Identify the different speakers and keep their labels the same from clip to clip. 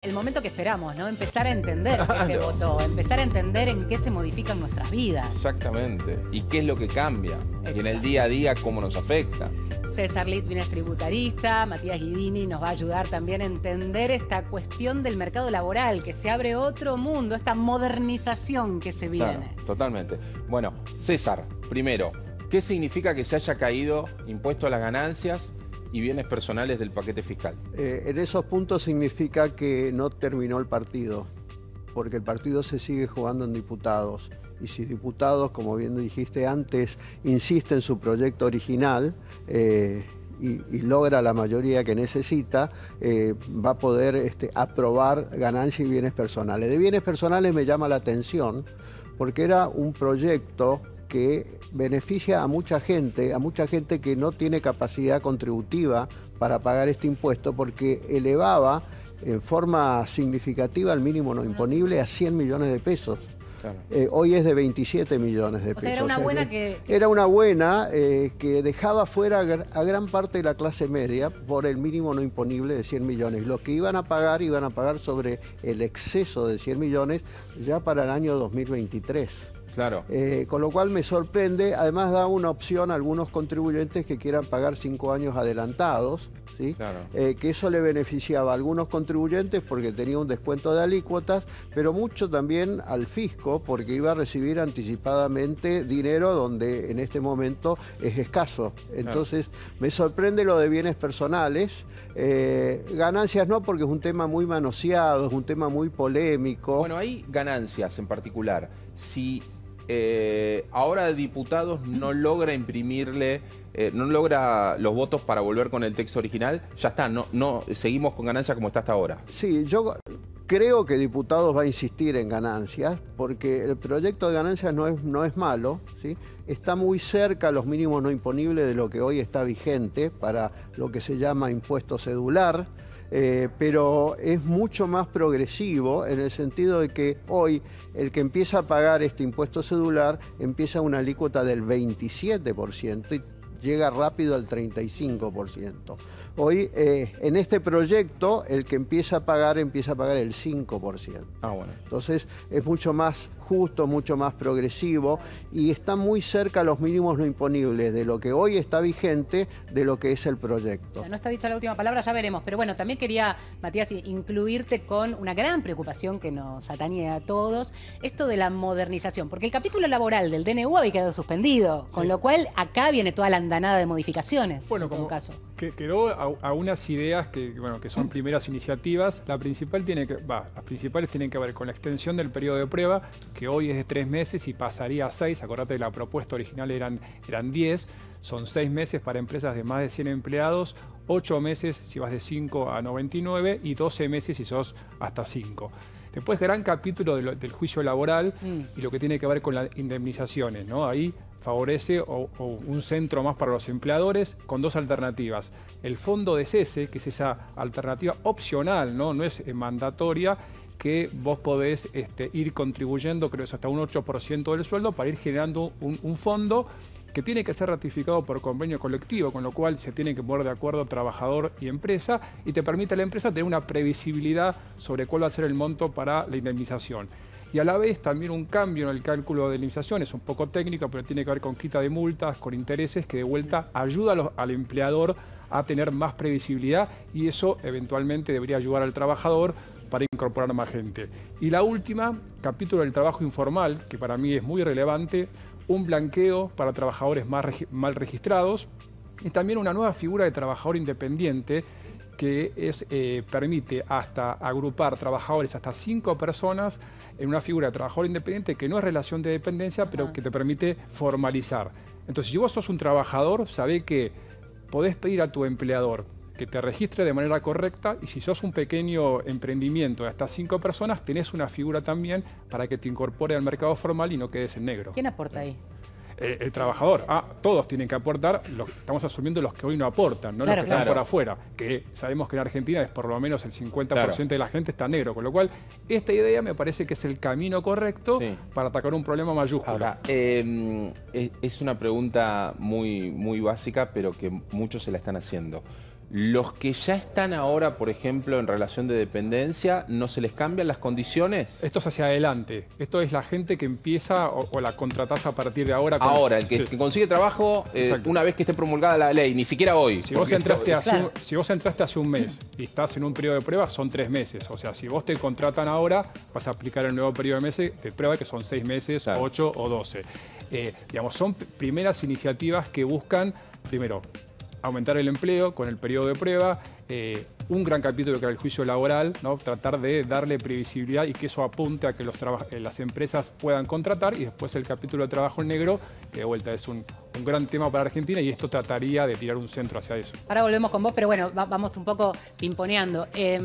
Speaker 1: El momento que esperamos, ¿no? Empezar a entender qué se votó, empezar a entender en qué se modifican nuestras vidas.
Speaker 2: Exactamente. ¿Y qué es lo que cambia? Y en el día a día, cómo nos afecta.
Speaker 1: César Litvin es tributarista, Matías Guidini nos va a ayudar también a entender esta cuestión del mercado laboral, que se abre otro mundo, esta modernización que se viene.
Speaker 2: Totalmente. Bueno, César, primero, ¿qué significa que se haya caído impuesto a las ganancias y bienes personales del paquete fiscal.
Speaker 3: Eh, en esos puntos significa que no terminó el partido, porque el partido se sigue jugando en diputados. Y si diputados, como bien dijiste antes, insiste en su proyecto original, eh, y, logra la mayoría que necesita, eh, va a poder este, aprobar ganancias y bienes personales. De bienes personales me llama la atención porque era un proyecto que beneficia a mucha gente, a mucha gente que no tiene capacidad contributiva para pagar este impuesto porque elevaba en forma significativa el mínimo no imponible a 100 millones de pesos. Eh, hoy es de 27 millones de pesos.
Speaker 1: era una buena que...
Speaker 3: Era una buena eh, que dejaba fuera a gran parte de la clase media por el mínimo no imponible de 100 millones. Lo que iban a pagar, iban a pagar sobre el exceso de 100 millones ya para el año 2023.
Speaker 2: Claro.
Speaker 3: Eh, con lo cual me sorprende, además da una opción a algunos contribuyentes que quieran pagar cinco años adelantados, ¿sí? Eh, que eso le beneficiaba a algunos contribuyentes porque tenía un descuento de alícuotas, pero mucho también al fisco porque iba a recibir anticipadamente dinero donde en este momento es escaso. Entonces me sorprende lo de bienes personales, eh, ganancias no porque es un tema muy manoseado, es un tema muy polémico.
Speaker 2: Bueno, hay ganancias en particular. Si eh, ahora diputados no logra imprimirle, eh, no logra los votos para volver con el texto original, ya está, no, seguimos con ganancias como está hasta ahora.
Speaker 3: Sí, yo creo que diputados va a insistir en ganancias, porque el proyecto de ganancias no es, no es malo, ¿sí? está muy cerca a los mínimos no imponibles de lo que hoy está vigente para lo que se llama impuesto cedular. Eh, pero es mucho más progresivo en el sentido de que hoy el que empieza a pagar este impuesto cedular empieza una alícuota del 27% y llega rápido al 35%. Hoy, eh, en este proyecto, el que empieza a pagar, empieza a pagar el 5%.
Speaker 2: Ah, bueno.
Speaker 3: Entonces, es mucho más justo, mucho más progresivo y está muy cerca a los mínimos no imponibles de lo que hoy está vigente de lo que es el proyecto.
Speaker 1: no está dicha la última palabra, ya veremos. Pero bueno, también quería, Matías, incluirte con una gran preocupación que nos atañe a todos, esto de la modernización, porque el capítulo laboral del DNU había quedado suspendido, con lo cual acá viene toda la andanada de modificaciones,
Speaker 4: bueno,
Speaker 1: en todo caso.
Speaker 4: Que quedó a, unas ideas que, bueno, que son primeras iniciativas. La principal tiene que, va, las principales tienen que ver con la extensión del periodo de prueba, que hoy es de tres meses y pasaría a seis. Acordate que la propuesta original eran, eran diez. Son seis meses para empresas de más de 100 empleados, ocho meses si vas de 5 a 99 y 12 meses si sos hasta 5. Después, gran capítulo del juicio laboral mm. y lo que tiene que ver con las indemnizaciones. ¿no? Ahí favorece un centro más para los empleadores con dos alternativas. El fondo de cese, que es esa alternativa opcional, no, no es mandatoria, que vos podés este, ir contribuyendo, creo que es hasta un 8% del sueldo, para ir generando un, fondo que tiene que ser ratificado por convenio colectivo, con lo cual se tiene que poner de acuerdo trabajador y empresa y te permite a la empresa tener una previsibilidad sobre cuál va a ser el monto para la indemnización. Y a la vez también un cambio en el cálculo de indemnización, es un poco técnico, pero tiene que ver con quita de multas, con intereses, que de vuelta ayuda al empleador a tener más previsibilidad y eso eventualmente debería ayudar al trabajador para incorporar más gente. Y la última, capítulo del trabajo informal, que para mí es muy relevante, un blanqueo para trabajadores mal registrados y también una nueva figura de trabajador independiente que es, eh, permite hasta agrupar trabajadores hasta cinco personas en una figura de trabajador independiente que no es relación de dependencia, pero ah. que te permite formalizar. Entonces, si vos sos un trabajador, sabe que podés pedir a tu empleador que te registre de manera correcta y si sos un pequeño emprendimiento de hasta cinco personas, tenés una figura también para que te incorpore al mercado formal y no quedes en negro.
Speaker 1: ¿Quién aporta ahí?
Speaker 4: Eh, el trabajador. Ah, todos tienen que aportar, estamos asumiendo los que hoy no aportan, no los que están por afuera, que sabemos que en Argentina es por lo menos el 50% de la gente está negro, con lo cual esta idea me parece que es el camino correcto para atacar un problema mayúsculo.
Speaker 2: Ahora, em, es una pregunta muy, muy básica, pero que muchos se la están haciendo. Los que ya están ahora, por ejemplo, en relación de dependencia, ¿no se les cambian las condiciones?
Speaker 4: Esto es hacia adelante. Esto es la gente que empieza o, o la contratás a partir de ahora. con-
Speaker 2: Ahora, el que,
Speaker 4: Sí.
Speaker 2: que consigue trabajo eh, una vez que esté promulgada la ley, ni siquiera hoy.
Speaker 4: Si vos, entraste hace
Speaker 1: Claro.
Speaker 4: un, si vos entraste hace un mes y estás en un periodo de prueba, son tres meses. O sea, si vos te contratan ahora, vas a aplicar el nuevo periodo de meses de prueba, que son seis meses,
Speaker 2: Claro.
Speaker 4: ocho o doce. Eh, digamos, son primeras iniciativas que buscan, primero, aumentar el empleo con el periodo de prueba, eh, un gran capítulo que era el juicio laboral, ¿no? tratar de darle previsibilidad y que eso apunte a que los eh, las empresas puedan contratar y después el capítulo de trabajo negro, que de vuelta es un, un gran tema para Argentina y esto trataría de tirar un centro hacia eso.
Speaker 1: Ahora volvemos con vos, pero bueno, va- vamos un poco pimponeando. Eh,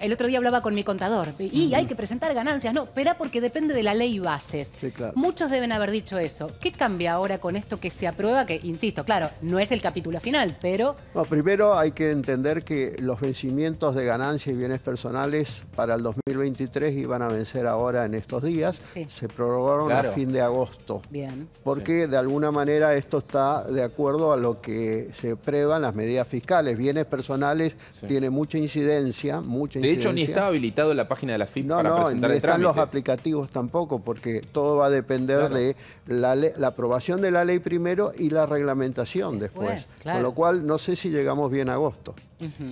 Speaker 1: el otro día hablaba con mi contador y hay que presentar ganancias. No, espera porque depende de la ley bases.
Speaker 3: Sí, claro.
Speaker 1: Muchos deben haber dicho eso. ¿Qué cambia ahora con esto que se aprueba? Que, insisto, claro, no es el capítulo final, pero
Speaker 3: No, primero hay que entender que los vencimientos de ganancias y bienes personales para el 2023 iban a vencer ahora en estos días.
Speaker 1: Sí.
Speaker 3: Se prorrogaron
Speaker 2: Claro.
Speaker 3: a fin de agosto.
Speaker 1: bien.
Speaker 3: Porque de alguna manera esto está de acuerdo a lo que se prueban las medidas fiscales. Bienes personales
Speaker 2: Sí.
Speaker 3: tiene mucha incidencia, mucha
Speaker 2: De hecho, ni estaba habilitado la página de la FIP
Speaker 3: No,
Speaker 2: para
Speaker 3: no,
Speaker 2: presentar
Speaker 3: ni
Speaker 2: el
Speaker 3: están
Speaker 2: trámite.
Speaker 3: los aplicativos tampoco, porque todo va a depender
Speaker 2: Claro.
Speaker 3: de la, aprobación de la ley primero y la reglamentación después.
Speaker 1: Después, claro.
Speaker 3: Con lo cual, no sé si llegamos bien a agosto.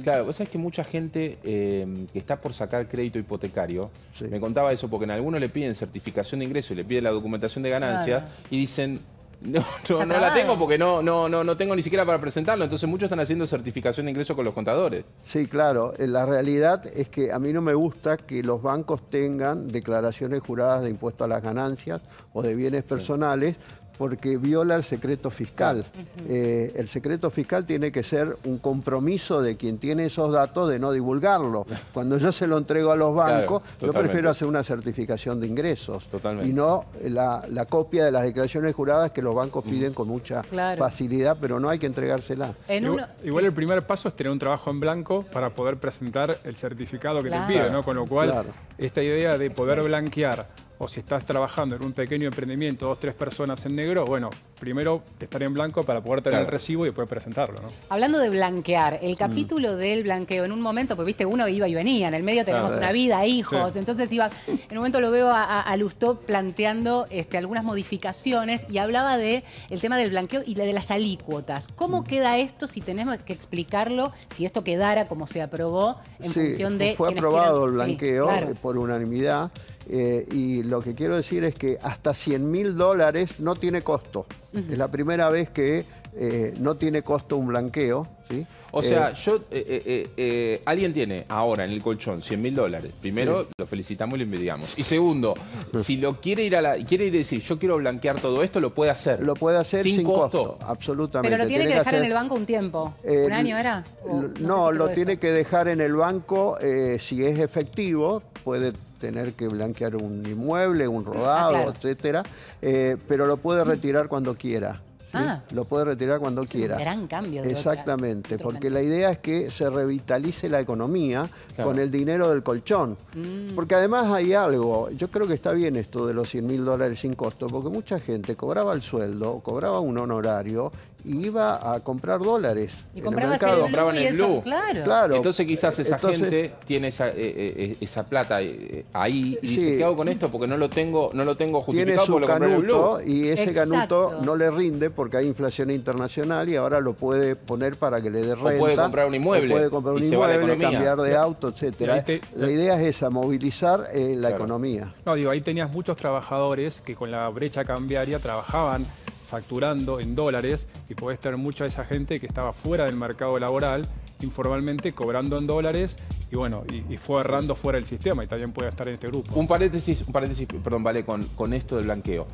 Speaker 2: Claro, vos sabés que mucha gente eh, que está por sacar crédito hipotecario,
Speaker 3: Sí.
Speaker 2: me contaba eso, porque en algunos le piden certificación de ingreso y le piden la documentación de ganancia
Speaker 1: Claro.
Speaker 2: y dicen, no, no, no la tengo porque no, no, no, no tengo ni siquiera para presentarlo. Entonces muchos están haciendo certificación de ingreso con los contadores.
Speaker 3: Sí, claro. Eh, La realidad es que a mí no me gusta que los bancos tengan declaraciones juradas de impuesto a las ganancias o de bienes personales porque viola el secreto fiscal. Eh, el secreto fiscal tiene que ser un compromiso de quien tiene esos datos de no divulgarlo. Cuando yo se lo entrego a los bancos, yo prefiero hacer una certificación de ingresos
Speaker 2: Totalmente.
Speaker 3: y no la, la copia de las declaraciones juradas que los bancos piden con mucha
Speaker 1: Claro.
Speaker 3: facilidad, pero no hay que entregársela.
Speaker 1: En
Speaker 4: Igual,
Speaker 1: uno,
Speaker 4: igual el primer paso es tener un trabajo en blanco para poder presentar el certificado que
Speaker 1: Claro.
Speaker 4: te pide, ¿no? Con lo cual,
Speaker 3: Claro.
Speaker 4: Esta idea de poder blanquear o si estás trabajando en un pequeño emprendimiento, dos, tres personas en negro, bueno, primero estar en blanco para poder tener
Speaker 2: Claro.
Speaker 4: el recibo y después presentarlo, ¿no?
Speaker 1: Hablando de blanquear,
Speaker 3: Mm.
Speaker 1: el capítulo del blanqueo, en un momento, pues viste, uno iba y venía, en el medio tenemos
Speaker 2: Claro.
Speaker 1: una vida, hijos,
Speaker 4: Sí.
Speaker 1: entonces iba, en un momento lo veo a, a- a Lustó planteando este, algunas modificaciones y hablaba de el tema del blanqueo y de las alícuotas.
Speaker 3: Mm.
Speaker 1: ¿Cómo queda esto si tenemos que explicarlo, si esto quedara como se aprobó en
Speaker 3: Sí,
Speaker 1: función de
Speaker 3: fue aprobado
Speaker 1: quieran-
Speaker 3: el
Speaker 1: Sí,
Speaker 3: blanqueo
Speaker 1: claro.
Speaker 3: Por unanimidad eh, y lo que quiero decir es que hasta 100 mil dólares no tiene costo. Es la primera vez que eh, no tiene costo un blanqueo. ¿sí?
Speaker 2: O
Speaker 3: Eh,
Speaker 2: sea, yo, eh, eh, eh, eh, alguien tiene ahora en el colchón 100 mil dólares. Primero, lo felicitamos y lo envidiamos. Y segundo, si lo quiere ir a la, quiere ir a decir, yo quiero blanquear todo esto, lo puede hacer.
Speaker 3: lo puede hacer sin,
Speaker 2: costo.
Speaker 3: costo. absolutamente.
Speaker 1: Pero lo tiene que dejar
Speaker 3: hacer-
Speaker 1: en el banco un tiempo.
Speaker 3: Eh,
Speaker 1: ¿Un año era? Sé
Speaker 3: No,
Speaker 1: si
Speaker 3: lo tiene
Speaker 1: eso.
Speaker 3: que dejar en el banco eh, si es efectivo, puede tener que blanquear un inmueble, un rodado,
Speaker 1: Ah, claro.
Speaker 3: etcétera, eh, pero lo puede retirar cuando quiera. ¿sí?
Speaker 1: Ah.
Speaker 3: Lo puede retirar cuando
Speaker 1: Es un
Speaker 3: quiera.
Speaker 1: gran cambio de otra-
Speaker 3: Exactamente, porque la idea es que se revitalice la economía
Speaker 2: Claro.
Speaker 3: con el dinero del colchón.
Speaker 1: Mm.
Speaker 3: Porque además hay algo, yo creo que está bien esto de los 100 mil dólares sin costo, porque mucha gente cobraba el sueldo, cobraba un honorario y iba a comprar dólares.
Speaker 1: Y
Speaker 3: en
Speaker 1: compraba
Speaker 3: el mercado.
Speaker 2: Compraban
Speaker 1: y
Speaker 2: el blue.
Speaker 1: Claro.
Speaker 3: Claro.
Speaker 2: Entonces quizás esa
Speaker 3: Entonces-
Speaker 2: gente tiene esa, eh, eh, esa plata eh, ahí y dice,
Speaker 3: Sí.
Speaker 2: ¿qué hago con esto? Porque no lo tengo, no lo tengo
Speaker 3: Tiene
Speaker 2: justificado
Speaker 3: su
Speaker 2: por lo compré en el
Speaker 3: canuto
Speaker 2: blue.
Speaker 3: y ese
Speaker 1: Exacto.
Speaker 3: canuto no le rinde porque hay inflación internacional y ahora lo puede poner para que le dé renta.
Speaker 2: puede comprar un inmueble
Speaker 3: o puede comprar un
Speaker 2: y se va la
Speaker 3: inmueble, cambiar de auto, etcétera.
Speaker 4: Te-
Speaker 3: La idea es esa, movilizar eh, la
Speaker 2: Claro.
Speaker 3: economía.
Speaker 4: No, digo, ahí tenías muchos trabajadores que con la brecha cambiaria trabajaban facturando en dólares y podés tener mucha de esa gente que estaba fuera del mercado laboral informalmente cobrando en dólares y bueno, y, y fue errando fuera del sistema y también puede estar en este grupo.
Speaker 2: Un paréntesis, un paréntesis, perdón, vale, con, con esto del blanqueo.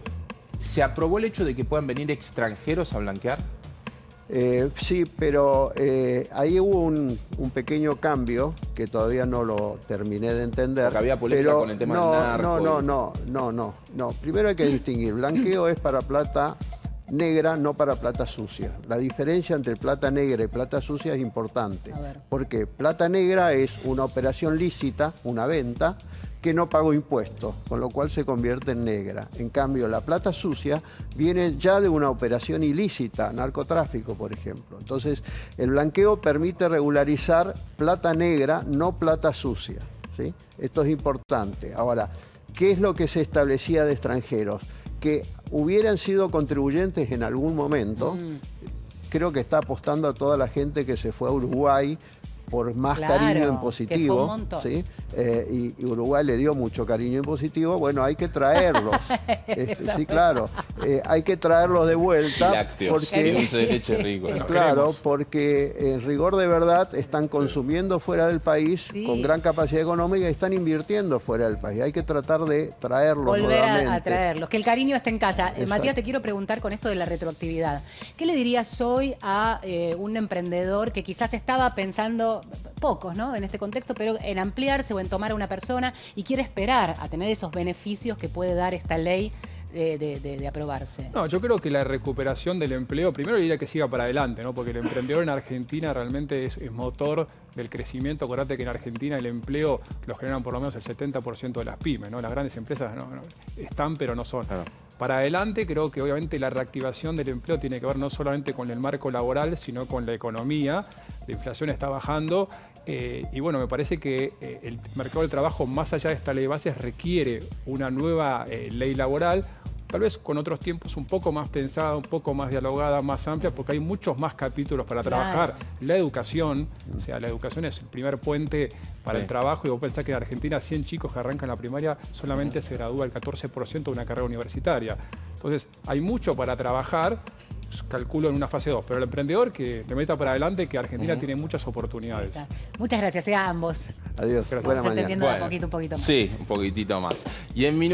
Speaker 2: ¿Se aprobó el hecho de que puedan venir extranjeros a blanquear?
Speaker 3: Eh, sí, pero eh, ahí hubo un, un pequeño cambio que todavía no lo terminé de entender.
Speaker 2: Porque había polémica
Speaker 3: pero
Speaker 2: con el tema
Speaker 3: no,
Speaker 2: del narco
Speaker 3: No, no, no, no, no, no. Primero hay que distinguir. Blanqueo es para plata negra, no para plata sucia. La diferencia entre plata negra y plata sucia es importante. Porque plata negra es una operación lícita, una venta, que no pagó impuestos, con lo cual se convierte en negra. En cambio, la plata sucia viene ya de una operación ilícita, narcotráfico, por ejemplo. Entonces, el blanqueo permite regularizar plata negra, no plata sucia. ¿sí? Esto es importante. Ahora, ¿qué es lo que se establecía de extranjeros? Que hubieran sido contribuyentes en algún momento.
Speaker 1: Mm.
Speaker 3: Creo que está apostando a toda la gente que se fue a Uruguay por más
Speaker 1: Claro,
Speaker 3: cariño
Speaker 1: que
Speaker 3: en
Speaker 1: fue
Speaker 3: positivo. ¿sí? Eh, y, y Uruguay le dio mucho cariño en positivo. Bueno, hay que traerlos. Este, sí, claro. Eh, hay que traerlos de vuelta.
Speaker 2: Lácteos,
Speaker 3: porque-
Speaker 2: dulce de leche rico.
Speaker 3: Eh,
Speaker 2: ¿no?
Speaker 3: Claro,
Speaker 4: queremos.
Speaker 3: porque en rigor de verdad están consumiendo fuera del país
Speaker 1: Sí.
Speaker 3: con gran capacidad económica y están invirtiendo fuera del país. Hay que tratar de traerlos
Speaker 1: Volver a,
Speaker 3: nuevamente.
Speaker 1: a traerlos, que el cariño esté en casa. Eh,
Speaker 3: Exacto.
Speaker 1: Matías, te quiero preguntar con esto de la retroactividad. ¿Qué le dirías hoy a eh, un emprendedor que quizás estaba pensando, pocos, ¿no? En este contexto, pero en ampliarse o en tomar a una persona y quiere esperar a tener esos beneficios que puede dar esta ley de, de- de- de aprobarse?
Speaker 4: No, yo creo que la recuperación del empleo, primero diría que siga para adelante, ¿no? porque el emprendedor en Argentina realmente es, es motor del crecimiento. Acordate que en Argentina el empleo lo generan por lo menos el 70% de las pymes, ¿no? las grandes empresas no, no, están pero no son.
Speaker 2: Claro.
Speaker 4: Para adelante creo que obviamente la reactivación del empleo tiene que ver no solamente con el marco laboral, sino con la economía. La inflación está bajando eh, y bueno, me parece que eh, el mercado del trabajo, más allá de esta ley de bases, requiere una nueva eh, ley laboral, tal vez con otros tiempos un poco más pensada, un poco más dialogada, más amplia, porque hay muchos más capítulos para
Speaker 1: Claro.
Speaker 4: trabajar. La educación, o sea, la educación es el primer puente para
Speaker 2: Sí.
Speaker 4: el trabajo y vos pensás que en Argentina 100 chicos que arrancan la primaria solamente se gradúa el 14% de una carrera universitaria. Entonces, hay mucho para trabajar, calculo en una fase 2, pero el emprendedor que le meta para adelante, que Argentina tiene muchas oportunidades.
Speaker 1: Muchas gracias eh, a ambos.
Speaker 3: Adiós.
Speaker 4: Gracias.
Speaker 3: Buena
Speaker 1: Vamos
Speaker 3: mañana.
Speaker 1: entendiendo de
Speaker 2: Bueno,
Speaker 1: poquito, un poquito más.
Speaker 2: Sí, un poquitito más. Y en minutos.